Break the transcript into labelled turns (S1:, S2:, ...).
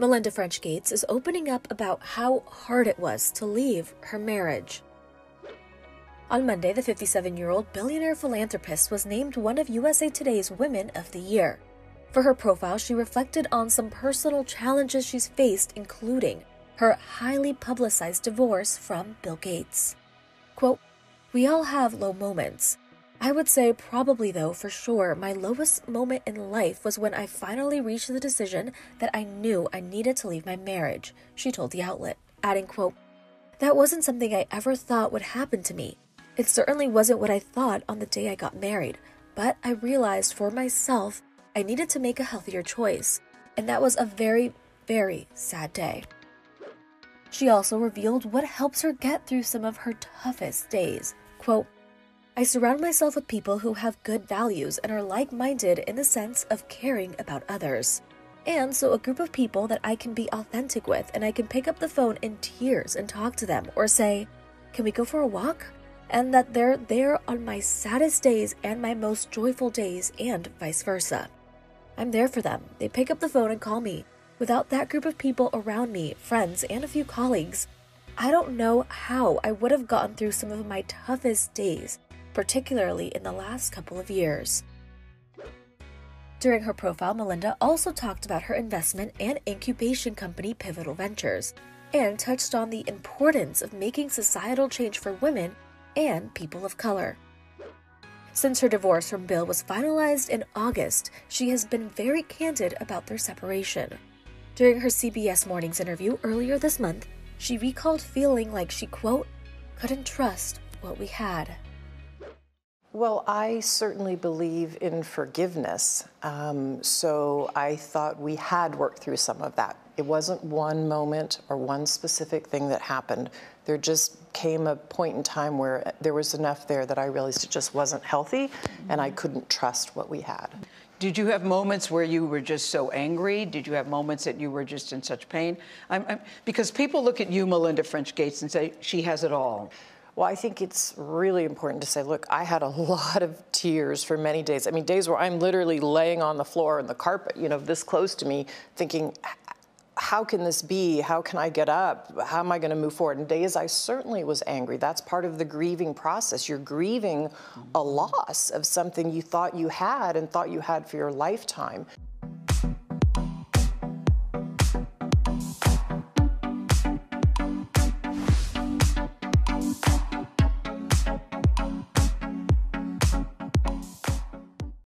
S1: Melinda French Gates is opening up about how hard it was to leave her marriage. On Monday, the 57 year old billionaire philanthropist was named one of USA Today's Women of the Year. For her profile, she reflected on some personal challenges she's faced, including her highly publicized divorce from Bill Gates. Quote, We all have low moments. I would say, probably though, for sure, my lowest moment in life was when I finally reached the decision that I knew I needed to leave my marriage, she told the outlet, adding, quote, That wasn't something I ever thought would happen to me. It certainly wasn't what I thought on the day I got married, but I realized for myself I needed to make a healthier choice, and that was a very, very sad day. She also revealed what helps her get through some of her toughest days. Quote, I surround myself with people who have good values and are like minded in the sense of caring about others. And so, a group of people that I can be authentic with and I can pick up the phone in tears and talk to them or say, Can we go for a walk? And that they're there on my saddest days and my most joyful days, and vice versa. I'm there for them. They pick up the phone and call me. Without that group of people around me, friends, and a few colleagues, I don't know how I would have gotten through some of my toughest days, particularly in the last couple of years. During her profile, Melinda also talked about her investment and incubation company Pivotal Ventures and touched on the importance of making societal change for women and people of color. Since her divorce from Bill was finalized in August, she has been very candid about their separation. During her CBS Mornings interview earlier this month, she recalled feeling like she, quote, couldn't trust what we had.
S2: Well, I certainly believe in forgiveness. Um, so I thought we had worked through some of that. It wasn't one moment or one specific thing that happened. There just came a point in time where there was enough there that I realized it just wasn't healthy and I couldn't trust what we had.
S3: Did you have moments where you were just so angry? Did you have moments that you were just in such pain? I'm, I'm, because people look at you, Melinda French Gates, and say, she has it all.
S2: Well, I think it's really important to say, look, I had a lot of tears for many days. I mean, days where I'm literally laying on the floor and the carpet, you know, this close to me, thinking, how can this be? How can I get up? How am I going to move forward? And days I certainly was angry. That's part of the grieving process. You're grieving a loss of something you thought you had and thought you had for your lifetime.